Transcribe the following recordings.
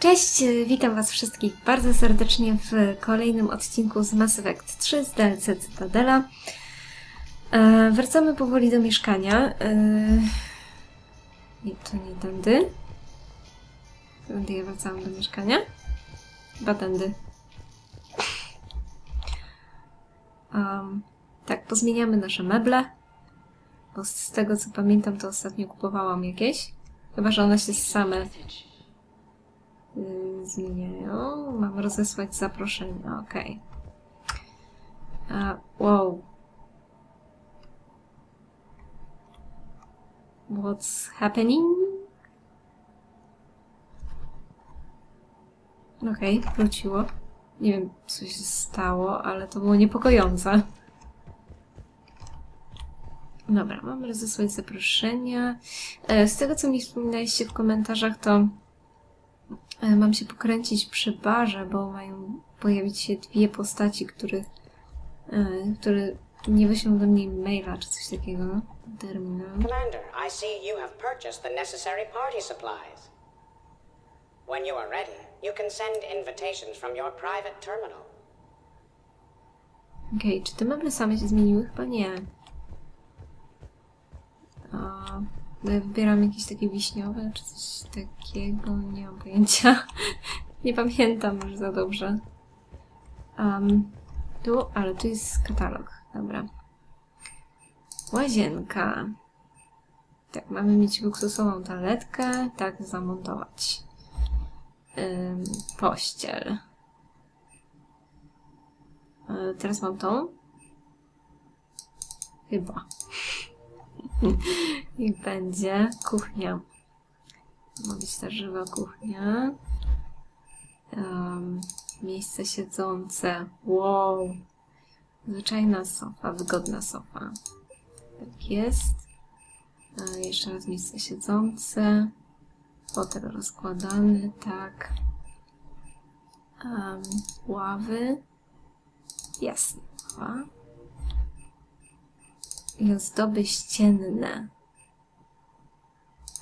Cześć, witam Was wszystkich bardzo serdecznie w kolejnym odcinku z Mass Effect 3 z DLC Cytadela. E, wracamy powoli do mieszkania. E, nie, to nie tędy. Tędy ja wracałam do mieszkania? Chyba tędy. Um, tak, pozmieniamy nasze meble. Bo z tego co pamiętam, to ostatnio kupowałam jakieś. Chyba, że one się same yy, zmieniają. Mam rozesłać zaproszenie, okej. Okay. Wow. What's happening? Okej, okay, wróciło. Nie wiem, co się stało, ale to było niepokojące. Dobra, mam rozesłać zaproszenia. E, z tego, co mi wspominaliście w komentarzach, to mam się pokręcić przy barze, bo mają pojawić się dwie postaci, których, e, które nie wyślą do mnie maila czy coś takiego. Terminal. Commander, I see you have purchased the necessary party supplies. When you are ready, you can send invitations from your private terminal. Okej, okay, czy te meble same się zmieniły? Chyba nie. Wybieram jakieś takie wiśniowe, czy coś takiego, nie mam pojęcia. nie pamiętam już za dobrze. Um, tu, ale tu jest katalog, dobra. Łazienka. Tak, mamy mieć luksusową toaletkę, tak, zamontować. Pościel. Yy, teraz mam tą? Chyba. Niech będzie. Kuchnia. Ma być ta żywa kuchnia. Um, miejsce siedzące. Wow. Zwyczajna sofa, wygodna sofa. Tak jest. E, jeszcze raz miejsce siedzące. Fotel rozkładany, tak. Um, ławy. Jasne. I ozdoby ścienne.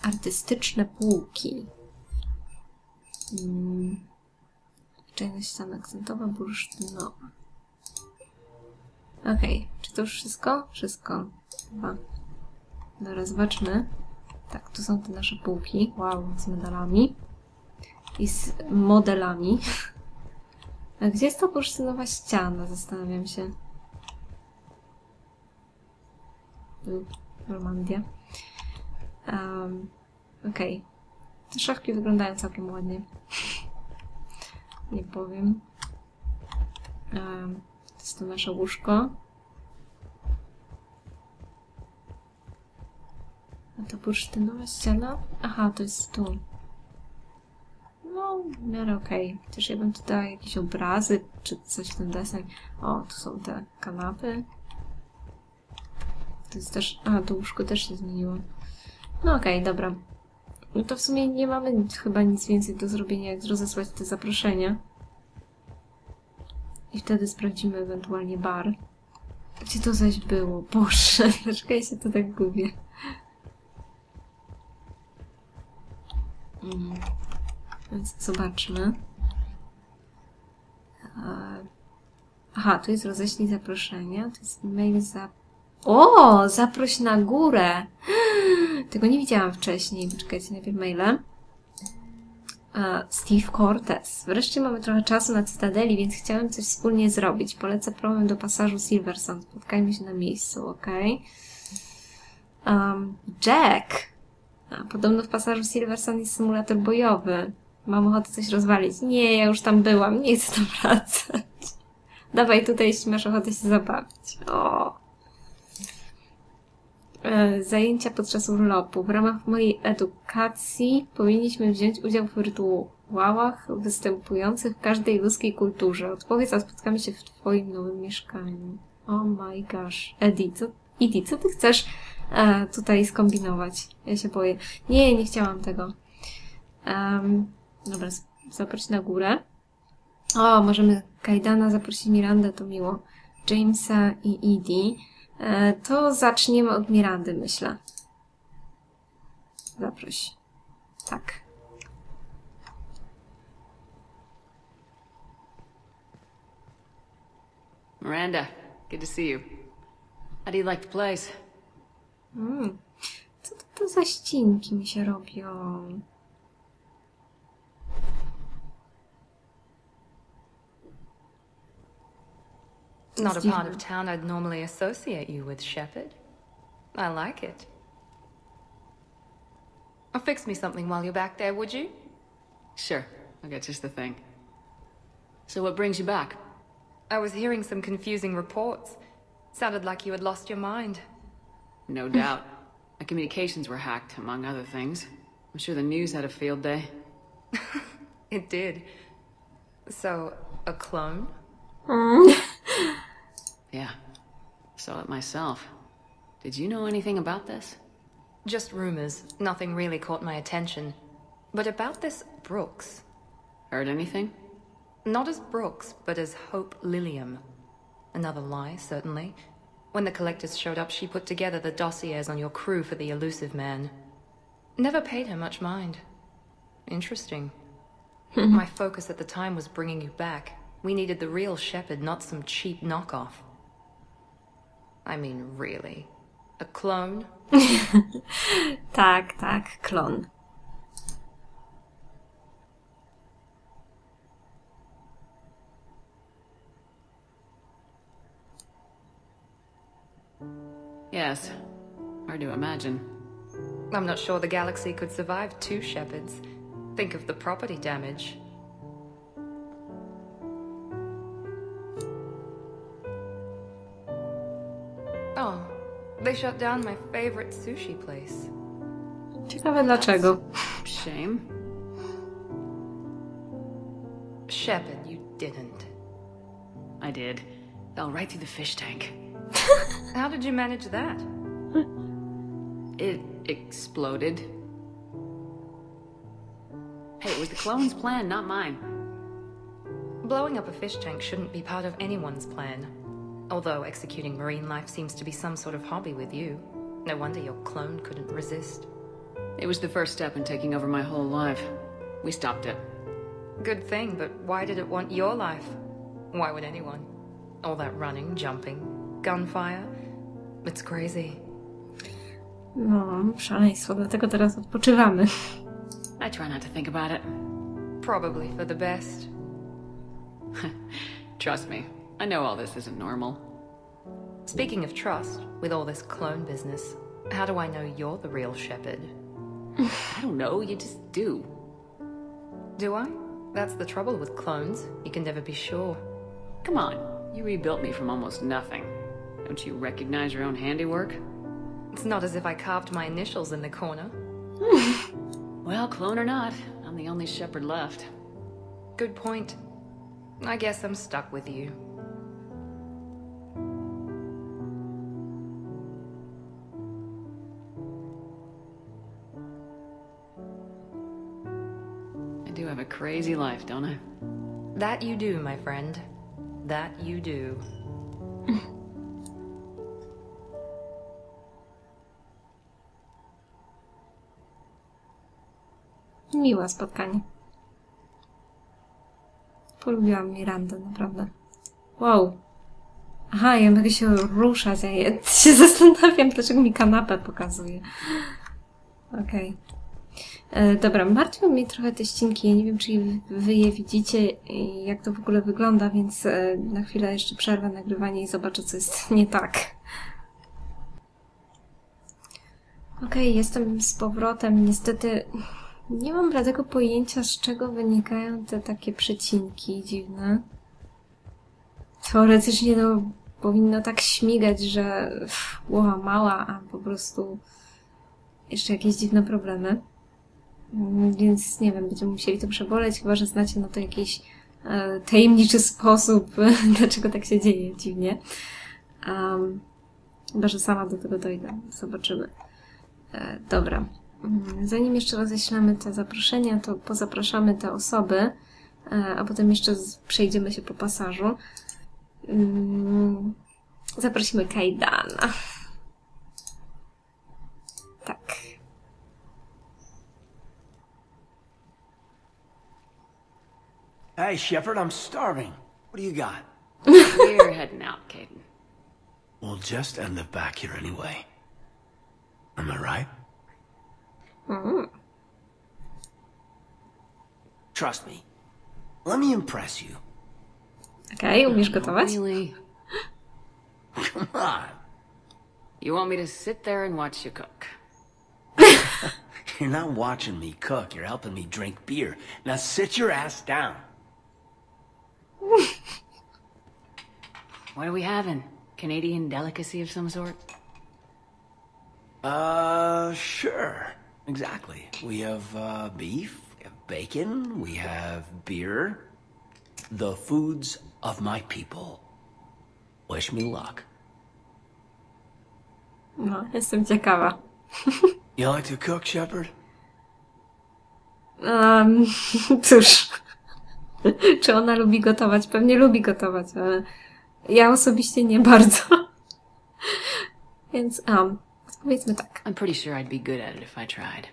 Artystyczne półki. Hmm. Czajność ściana akcentowa, bursztynowa. Okay. czy to już wszystko? Wszystko. Chyba. Dobra, zobaczmy. Tak, tu są te nasze półki. Wow, z medalami. I z modelami. A gdzie jest ta bursztynowa ściana? Zastanawiam się. Normandia. Um, Okej. Okay. Te szafki wyglądają całkiem ładnie. Nie powiem. Um, to jest to nasze łóżko. A to bursztynowa ściana? Aha, to jest tu. No, w miarę okej. Okay. Ja bym tutaj jakieś obrazy, czy coś w ten desen. O, tu są te kanapy. To jest też... A, to łóżko też się zmieniło. No okej, okay, dobra. No to w sumie nie mamy chyba nic więcej do zrobienia, jak rozesłać te zaproszenia. I wtedy sprawdzimy ewentualnie bar. Gdzie to zaś było? Boże, dlaczego ja się to tak gubię? Mm. Więc zobaczmy. E, aha, tu jest roześlij zaproszenia. To jest mail za o, zaproś na górę. Tego nie widziałam wcześniej. Poczekajcie, najpierw maile. Steve Cortez. Wreszcie mamy trochę czasu na Cytadeli, więc chciałem coś wspólnie zrobić. Polecę promem do pasażu Silverson. Spotkajmy się na miejscu, ok? Um, Jack. A, podobno w pasażu Silverson jest symulator bojowy. Mam ochotę coś rozwalić. Nie, ja już tam byłam. Nie chcę tam wracać. Dawaj tutaj, jeśli masz ochotę się zabawić. O. E, zajęcia podczas urlopu. W ramach mojej edukacji powinniśmy wziąć udział w rytuałach występujących w każdej ludzkiej kulturze. Odpowiedz, a spotkamy się w Twoim nowym mieszkaniu. Oh my gosh. Eddie, co, Edie, co Ty chcesz e, tutaj skombinować? Ja się boję. Nie, nie chciałam tego. Um, dobra, zaprosić na górę. O, możemy Kajdana zaprosić Mirandę, to miło. Jamesa i Edie. E, to zaczniemy od Mirandy, myślę. Zaproś. Tak. Miranda, good to see you. How do you like the place? Mm. Co to, to za ścinki mi się robią? Not a part of town I'd normally associate you with, Shepard. I like it. Oh, fix me something while you're back there, would you? Sure, I got just the thing. So what brings you back? I was hearing some confusing reports. Sounded like you had lost your mind. No doubt. My communications were hacked, among other things. I'm sure the news had a field day. It did. So, a clone? Yeah, saw it myself. Did you know anything about this? Just rumors. Nothing really caught my attention. But about this Brooks. Heard anything? Not as Brooks, but as Hope Lilium. Another lie, certainly. When the collectors showed up, she put together the dossiers on your crew for the elusive man. Never paid her much mind. Interesting. My focus at the time was bringing you back. We needed the real Shepherd, not some cheap knockoff. I mean, really. A clone? Tak, tak, klon. Yes. Hard to imagine. I'm not sure the galaxy could survive two Shepherds. Think of the property damage. They shut down my favorite sushi place. Ciekawe dlaczego. Shame. Shepard, you didn't. I did. Fell right through the fish tank. How did you manage that? It exploded. Hey, it was the clone's plan, not mine. Blowing up a fish tank shouldn't be part of anyone's plan. Although executing marine life seems to be some sort of hobby with you. No wonder your clone couldn't resist. It was the first step in taking over my whole life. We stopped it. Good thing, but why did it want your life? Why would anyone? All that running, jumping, gunfire. It's crazy. No, szaleństwo, dlatego teraz odpoczywamy. I try not to think about it. Probably for the best. Trust me, I know all this isn't normal. Speaking of trust, with all this clone business, how do I know you're the real Shepherd? I don't know, you just do. Do I? That's the trouble with clones. You can never be sure. Come on, you rebuilt me from almost nothing. Don't you recognize your own handiwork? It's not as if I carved my initials in the corner. Well, clone or not, I'm the only shepherd left. Good point. I guess I'm stuck with you. Do have a crazy life, don't I? That you do, my friend. That you do. Miłe spotkanie. Polubiłam Mirandę, naprawdę. Wow. Aha, ja mogę się ruszać, a ja się zastanawiam, dlaczego mi kanapę pokazuje. Okej. E, Dobra, martwią mnie trochę te ścinki. Ja nie wiem, czy wy je widzicie i jak to w ogóle wygląda, więc e, na chwilę jeszcze przerwę nagrywanie i zobaczę, co jest nie tak. Okej, jestem z powrotem. Niestety nie mam bladego pojęcia, z czego wynikają te takie przecinki dziwne. Teoretycznie no, powinno tak śmigać, że pff, głowa mała, a po prostu jeszcze jakieś dziwne problemy. Mm, Więc nie wiem, będziemy musieli to przeboleć, chyba że znacie na to jakiś e, tajemniczy sposób, dlaczego tak się dzieje dziwnie. Um, chyba, że sama do tego dojdę. Zobaczymy. E, dobra. Mm, Zanim jeszcze roześlemy te zaproszenia, to pozapraszamy te osoby, e, a potem jeszcze przejdziemy się po pasażu. Mm, Zaprosimy Kajdana. Tak. Hey, Shepard, I'm starving. What do you got? We're heading out, Caden. We'll just end up back here anyway. Am I right? Hmm. Trust me. Let me impress you. Okej, umiesz gotować? Really? Come on. You want me to sit there and watch you cook? You're not watching me cook. You're helping me drink beer. Now sit your ass down. What are we having? Canadian delicacy of some sort? Uh, sure. Exactly. We have uh, beef, we have bacon, we have beer. The foods of my people. Wish me luck. No, jestem ciekawa. You like to cook, Shepard? Um, cóż. Czy ona lubi gotować? Pewnie lubi gotować, ale ja osobiście nie bardzo. Więc, um, powiedzmy tak. I'm pretty sure I'd be good at it if I tried.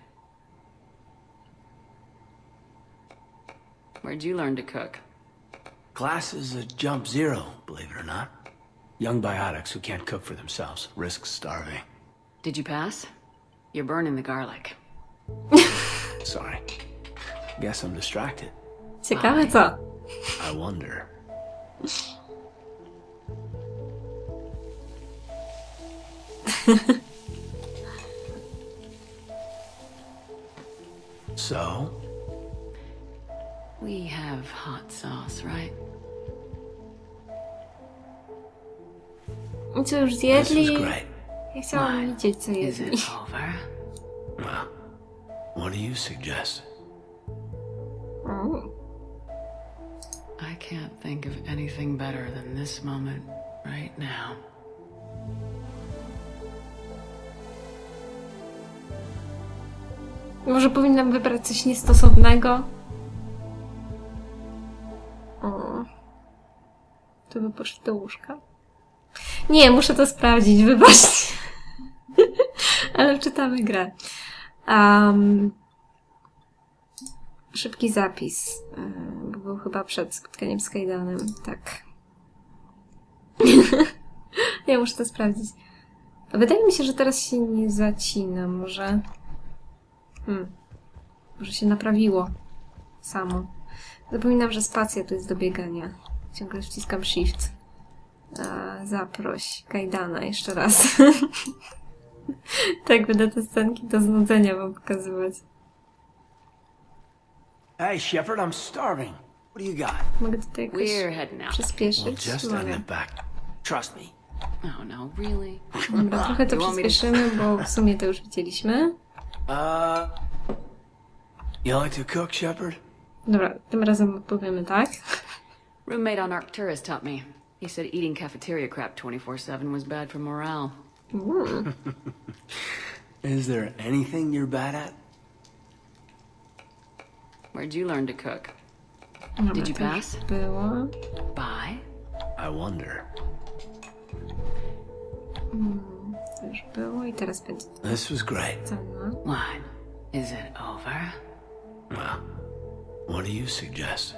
Where'd you learn to cook? Class is a jump zero, believe it or not. Young biotics who can't cook for themselves risk starving. Did you pass? You're burning the garlic. Sorry. Guess I'm distracted. Ciekawe co? I wonder. so, We have hot sauce, right? Co już this zjedli? was great. Ja chciałam widzieć, co Is jedli. it over? Well, what do you suggest? Mm. I can't think of anything better than this moment right now. Może powinnam wybrać coś niestosownego? O. To by poszli do łóżka? Nie, muszę to sprawdzić, wybaczcie. Ale czytamy grę. Um, szybki zapis. Bo był chyba przed spotkaniem z Kajdanem. Tak. ja muszę to sprawdzić. Wydaje mi się, że teraz się nie zacina. Może... Hmm. Może się naprawiło. Samo. Zapominam, że spacja tu jest do biegania. Ciągle wciskam shift. A, zaproś. Kajdana jeszcze raz. tak będę te scenki do znudzenia wam pokazywać. Hey, Shepard, I'm starving. What do you got? Mogę tutaj jakoś We're heading out. We'll przyspieszyć? just end Mogę. it back. Trust me. Oh no, really? Dobra, trochę to You want me to- przyspieszymy, bo w sumie to już widzieliśmy. Uh, you like to cook, Shepard? Dobra, tym razem odpowiemy tak. Roommate on Arcturus taught me. He said eating cafeteria crap 24-7 was bad for morale. Mm. Is there anything you're bad at? Where'd you learn to cook? Dobra, Did you pass? Było. Bye? I wonder. To już było i teraz będzie This was great. cena. What? Is it over? Well, what do you suggest?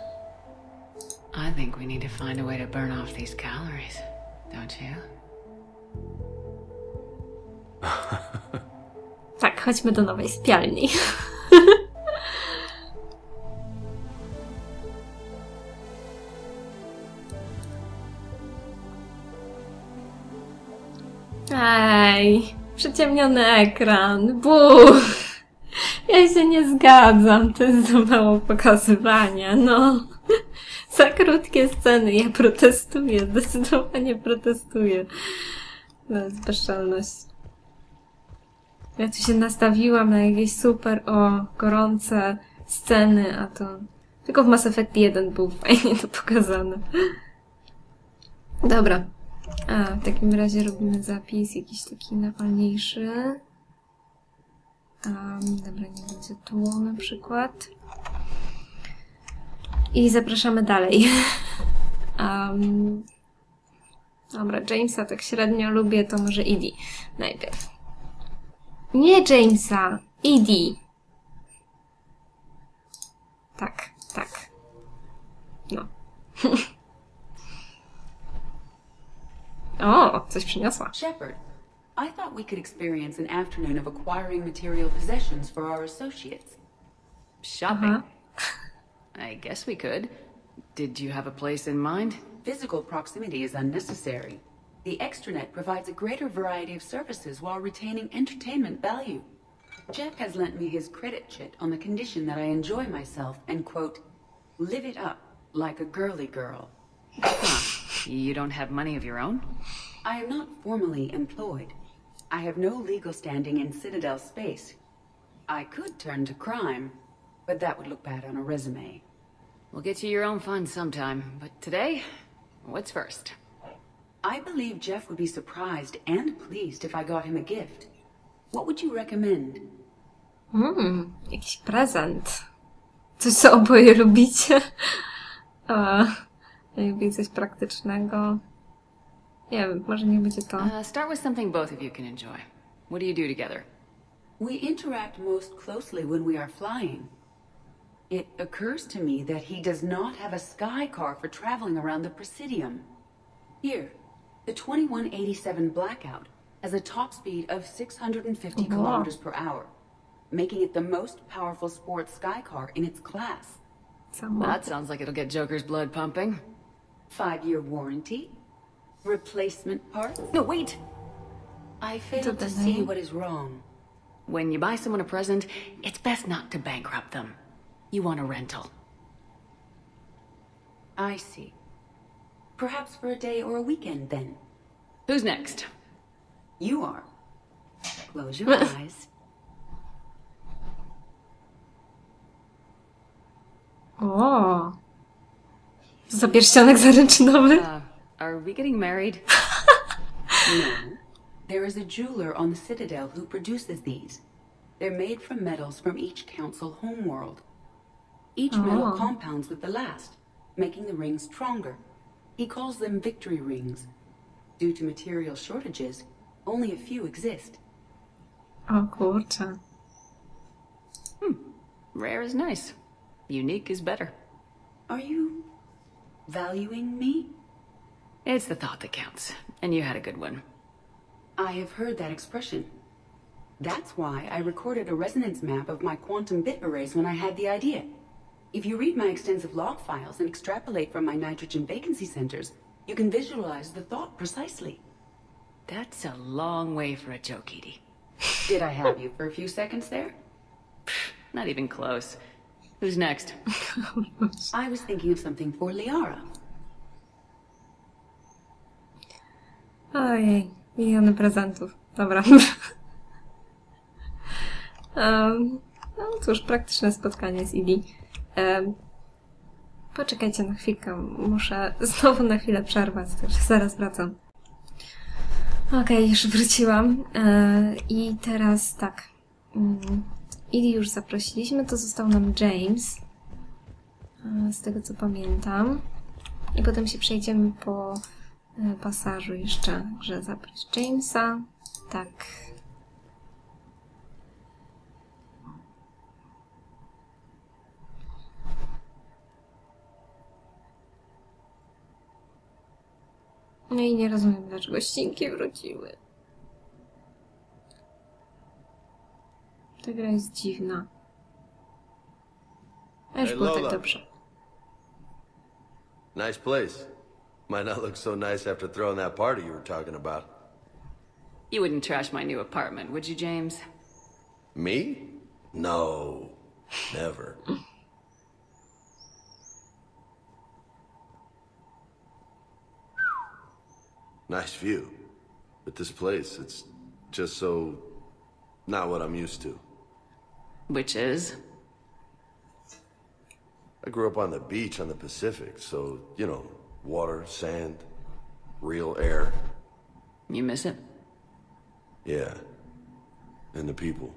I think we need to find a way to burn off these calories. Don't you? Tak, chodźmy do nowej spialni. Ej, przyciemniony ekran. Buh! Ja się nie zgadzam, to jest za mało pokazywania, no. Za krótkie sceny, ja protestuję, zdecydowanie protestuję. To jest bezczelność. Ja tu się nastawiłam na jakieś super, o, gorące sceny, a to tylko w Mass Effect 1 był fajnie to pokazane. Dobra. A, w takim razie robimy zapis jakiś taki nawalniejszy. Um, dobra, nie będzie tu na przykład. I zapraszamy dalej. Um, dobra, Jamesa tak średnio lubię, to może Idi najpierw. Nie Jamesa, Idi. Tak, tak. No. O, coś przyniosła. Shepard, I thought we could experience an afternoon of acquiring material possessions for our associates. Shopping? Uh-huh. I guess we could. Did you have a place in mind? Physical proximity is unnecessary. The extranet provides a greater variety of services while retaining entertainment value. Jeff has lent me his credit chit on the condition that I enjoy myself and, quote, live it up like a girly girl. You don't have money of your own? I am not formally employed. I have no legal standing in Citadel space. I could turn to crime, but that would look bad on a resume. We'll get you your own funds sometime, but today, what's first? I believe Jeff would be surprised and pleased if I got him a gift. What would you recommend? Mmm, jakiś prezent. Coś, co oboje lubicie. A, ja coś praktycznego. Nie wiem, może nie będzie to. Uh, start with something both of you can enjoy. What do you do together? We interact most closely when we are flying. It occurs to me that he does not have a sky car for traveling around the Presidium. Here, the 2187 Blackout has a top speed of 650 Wow. kilometers per hour, making it the most powerful sports sky car in its class. Samo. That sounds like it'll get Joker's blood pumping. Five-year warranty, replacement parts. No, wait! I fail To see what is wrong. When you buy someone a present, it's best not to bankrupt them. You want a rental. I see. Perhaps for a day or a weekend, then. Who's next? You are. Close your eyes. O! Co za pierścionek zaręczynowy? Uh, are we getting married? No. There is a jeweler on the Citadel who produces these. They're made from metals from each council homeworld. Each metal Oh. compounds with the last, making the rings stronger. He calls them victory rings. Due to material shortages, only a few exist. O kurczę. Rare is nice. Unique is better. Are you valuing me? It's the thought that counts. And you had a good one. I have heard that expression. That's why I recorded a resonance map of my quantum bit arrays when I had the idea. If you read my extensive log files and extrapolate from my nitrogen vacancy centers, you can visualize the thought precisely. That's a long way for a joke, Edie. Did I have you for a few seconds there? Not even close. Who's next? I was thinking of something for Liara. Ojej, miliony prezentów. Dobra. Em, no cóż, praktyczne spotkanie z Idi. Em, poczekajcie na chwilkę. Muszę znowu na chwilę przerwać, także zaraz wracam. Okej, już wróciłam. E, I teraz tak. Mm, Idi już zaprosiliśmy, to został nam James. E, Z tego co pamiętam. I potem się przejdziemy po e, pasażu jeszcze, że zaproś Jamesa. Tak. No i nie rozumiem, dlaczego ścinki wróciły. Ta gra jest dziwna. A już Hey, było tak Lola. dobrze. Nice place. Might not look so nice after throwing that party you were talking about. You wouldn't trash my new apartment, would you, James? Me? No. Never. nice view. But this place, it's just so not what I'm used to. Which is? I grew up on the beach on the Pacific, so, you know, water, sand, real air. You miss it? Yeah. And the people.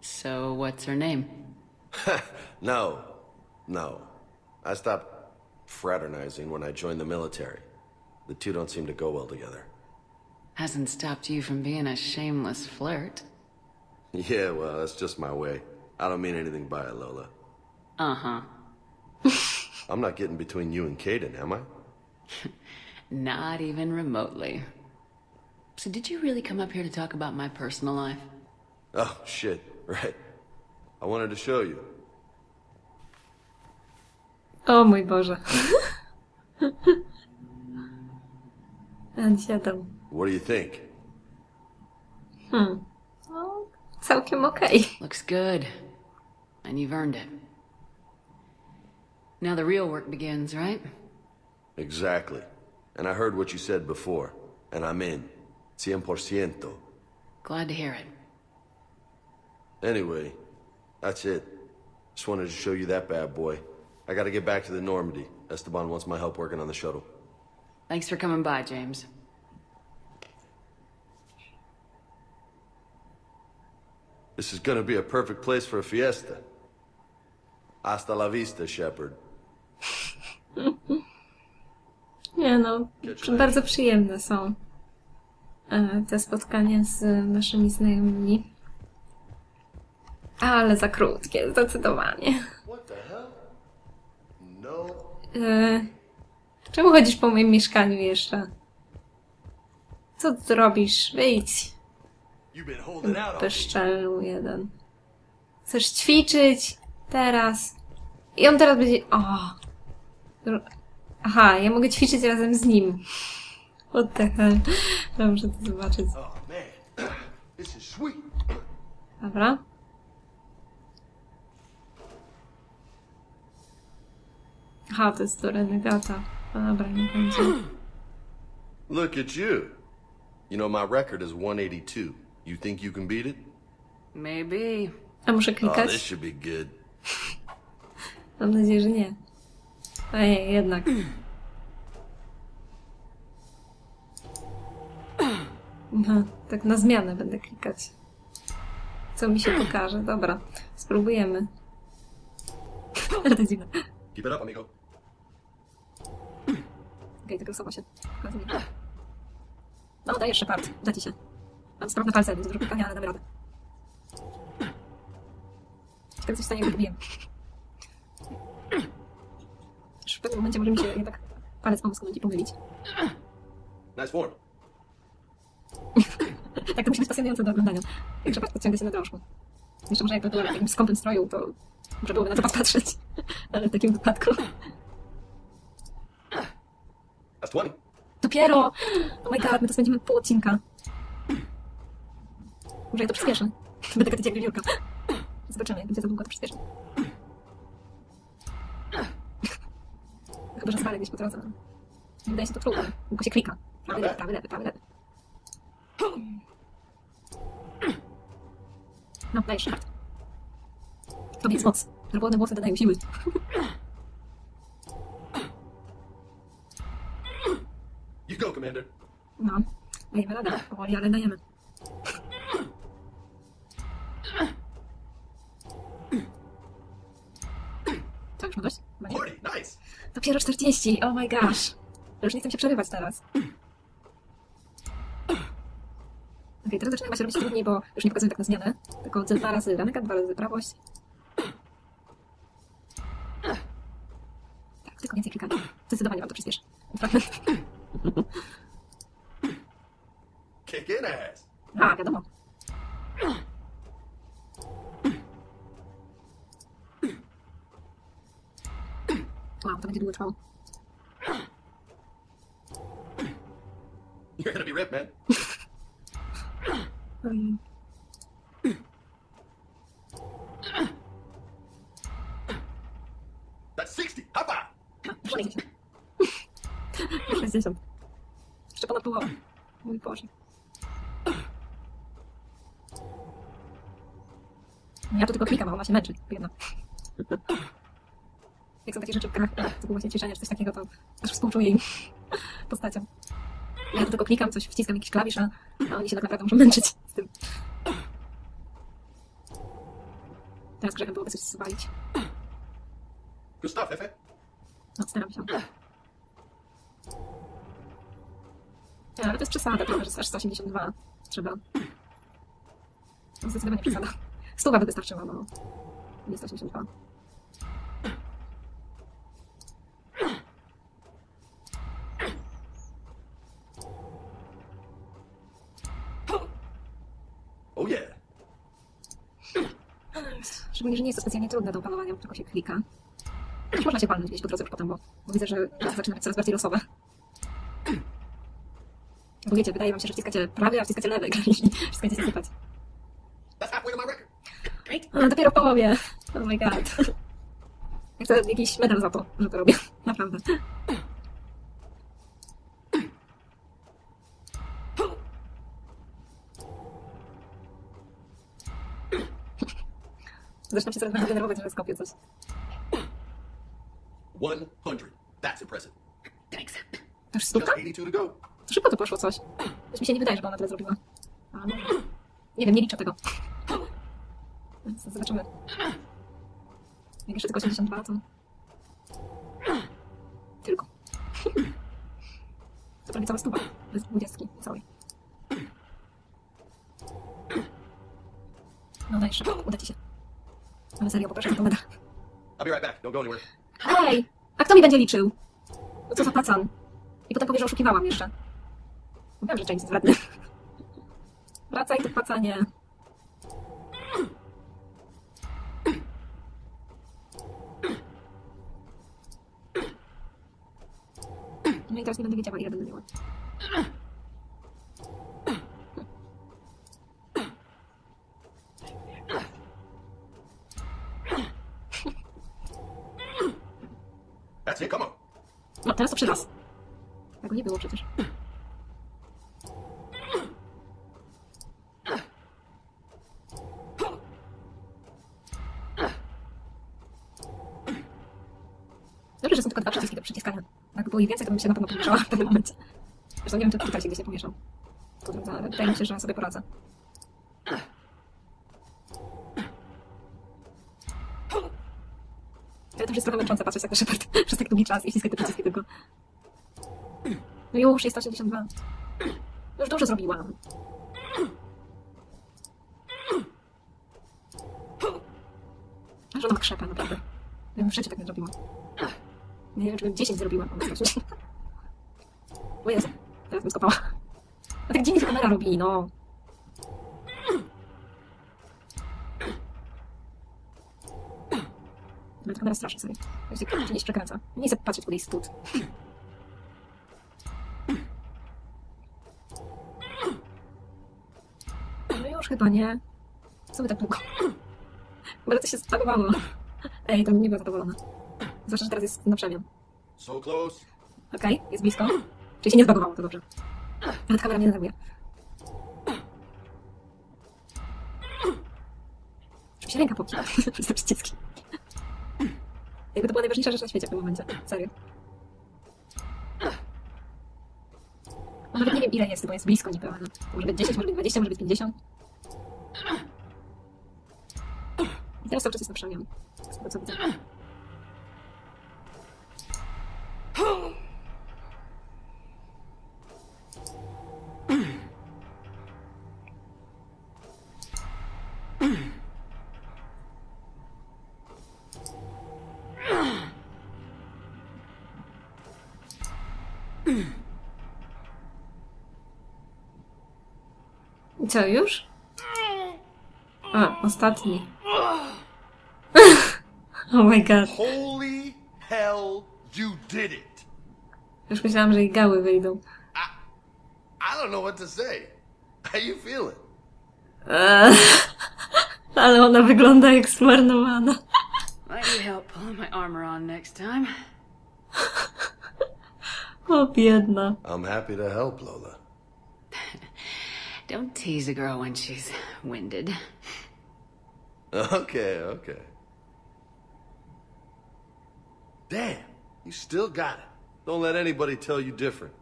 So, what's her name? No, no. I stopped fraternizing when I joined the military. The two don't seem to go well together. Hasn't stopped you from being a shameless flirt. Yeah, well, that's just my way. I don't mean anything by it, Lola. Uh huh. I'm not getting between you and Caden, am I? Not even remotely. So did you really come up here to talk about my personal life? Oh, shit. Right. I wanted to show you. O mój Boże. N7. What do you think? Hmm. No, całkiem okej. Looks good. And you've earned it. Now the real work begins, right? Exactly. And I heard what you said before, and I'm in. Cien por ciento. Glad to hear it. Anyway, that's it. Just wanted to show you that bad boy. I gotta get back to the Normandy. Esteban wants my help working on the shuttle. Thanks for coming by, James. This is gonna be a perfect place for a fiesta. Hasta la vista, Shepard. Nie no, bardzo przyjemne są e, te spotkania z naszymi znajomymi. Ale za krótkie, zdecydowanie. No. E, czemu chodzisz po moim mieszkaniu jeszcze? Co ty robisz? Wyjdź. Bezczelny jeden. Chcesz ćwiczyć? Teraz. I on teraz będzie... O. Aha, ja mogę ćwiczyć razem z nim. What the hell. Dobrze to zobaczyć. Oh. Dobra. Aha, to jest do renegata. No dobra, nie będzie. Look at you. You know my record is 182. You think you can beat it? Maybe. A muszę Oh, klikać? this should be good. Mam nadzieję, że nie. Ojej, jednak. Aha, tak na zmianę będę klikać. Co mi się pokaże? Dobra, spróbujemy. Ale to jest dziwne. Keep it up, amigo. Okej, tylko osoba się. No, dajesz Shepard. Da ci się. Mam sprawne palce, więc dużo klikania, ale damy radę. Ciekawe, coś stanie, jak wybiję. Już w pewnym momencie może mi się jednak palec pomóc i pomylić. Nice form. Tak, to musi być pasjonujące do oglądania. Jak Shepard podciąga się na drążku. Jeszcze może jakby była w jakimś skąpym stroju, to może byłoby na to patrzeć. Ale w takim wypadku... That's 20. Dopiero! Oh my god, my to spędzimy pół odcinka. Może ja to przyspieszę. Będę gadać jak wiewiórka. Zobaczymy, jak będzie za długo to przyspieszę. Chyba, że spalę gdzieś po drodze. Nie wydaje się to trudne, tylko się klika. Prawy, lewy, prawy, lewy, prawy, lewy. No, dajesz szart. Tobie jest moc. Czerwone włosy dodają siły. You go, Commander. No, dajemy radę. Powoli, ale dajemy. Co, już ma dość? Chyba nie. 40, nice. Dopiero 40, oh my gosh. Już nie chcę się przerywać teraz. Okej, teraz zaczyna się robić trudniej, bo już nie pokazuję tak na zmianę, tylko dwa razy renegat, dwa razy prawość. Tak, tylko więcej klikania. Zdecydowanie wam to przyspieszy. Kick in ass. A, wiadomo. Trwało. You're gonna be ripped, man. Ojej. That's 60. High five. A, 60. 60. Jeszcze ponad połowę. Mój Boże. Ja tu tylko klikam, a ona się męczy. Biedna. Jak są takie rzeczy w grach, właśnie ćwiczenia czy coś takiego, to aż współczuję im postaciom. Ja tu tylko klikam, coś wciskam jakiś klawisz, a oni się tak naprawdę muszą męczyć z tym. Teraz grzechem byłoby coś zwalić. Stuff, Efe. No, staram się. Nie, ale to jest przesada, trochę, że aż 182 trzeba. To zdecydowanie przesada. Stuwa by wystarczyła, no. Nie 182. Szczególnie, że nie jest to specjalnie trudne do opanowania, tylko się klika. Można się palnąć gdzieś po drodze już potem, bo, bo widzę, że zaczyna być coraz bardziej losowe. Bo wiecie, wydaje wam się, że wciskacie prawy, a wciskacie lewy, i wszystko idzie sypać. A, dopiero w połowie. Oh my god. Ja chcę jakiś medal za to, że to robię. Naprawdę. Zresztą się coraz bardziej denerwować, że skopię coś. 100. That's impressive. Thanks. To już stówka? Just 82 to go. To szybko to poszło coś. Coś mi się nie wydaje, żeby ona tyle zrobiła. A, no. Nie wiem, nie liczę tego. Zobaczymy. Jak jeszcze tylko 82, to... Tylko. To prawie cała stuwa. Bez dwudziestki całej. No daj szybko, uda ci się. Ale serio, poproszę to medal. I'll be right back. Don't go anywhere. Ej! A kto mi będzie liczył? No co za pacan? I potem powie, że oszukiwałam jeszcze. Wiem, że James jest wredny. Wracaj tu, pacanie. No i teraz nie będę wiedziała, ile będę miała. No, teraz to przy raz. Tego nie było przecież. Dobrze, że są tylko dwa przyciski do przyciskania. Jakby było ich więcej, to bym się na pewno pomieszała w pewnym momencie. Zresztą nie wiem, czy tutaj się gdzieś nie pomieszam. To ale wydaje mi się, że sobie poradzę. Ale to już jest trochę męczące patrzeć jak na Shepard przez tak długi czas i ściskać te przyciski tylko. No już jest 182. No Już dużo zrobiłam. Aż ona ma krzepę, naprawdę. Ja bym w życiu tak nie zrobiła. Nie wiem, czy bym 10 zrobiła. O Jezu, teraz bym skopała. A tak dziwnie się kamera robi, no. Ale ta kamera strasznie sobie. Ja się gdzieś przekręca. Nie chcę patrzeć pod jej spód. No już chyba nie. Co by tak długo? Bardzo się spagowało. Ej, to nie była zadowolona. Zwłaszcza, że teraz jest na przemian. So close. Okej, jest blisko. Czyli się nie zbagowało, to dobrze. Ta kamera mnie denerwuje. Mi się ręka popina przez te przyciski. Jakby to była najważniejsza rzecz na świecie w tym momencie. Serio. No, Nawet nie wiem ile jest, bo jest blisko niepełna. Może być 10, może być 20, może być 50. I teraz cały czas jest na przemian. Z tego co widzę. Co, już? A, ostatni. oh my god. Holy hell, you did it. Już myślałam, że i gały wyjdą. I don't know what to say. How you feeling? Ale ona wygląda jak zmarnowana. Might need help pulling my armor on next time. O, biedna. I'm happy to help, Lola. Tease a girl when she's winded. Okay, okay. Damn, you still got it. Don't let anybody tell you different.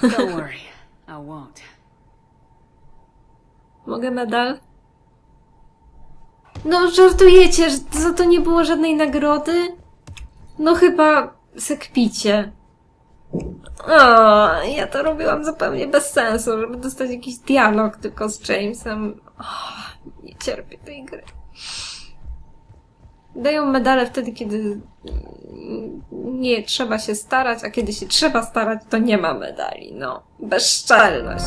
Don't worry, I won't. Mogę medal? No, żartujecie, że za to nie było żadnej nagrody? No chyba sekpicie. O, ja to robiłam zupełnie bez sensu, żeby dostać jakiś dialog tylko z Jamesem. O, nie cierpię tej gry. Dają medale wtedy, kiedy nie trzeba się starać, a kiedy się trzeba starać, to nie ma medali. No, bezczelność.